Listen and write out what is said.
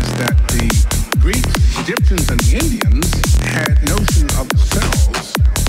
Is that the Greeks, Egyptians, and the Indians had notion of themselves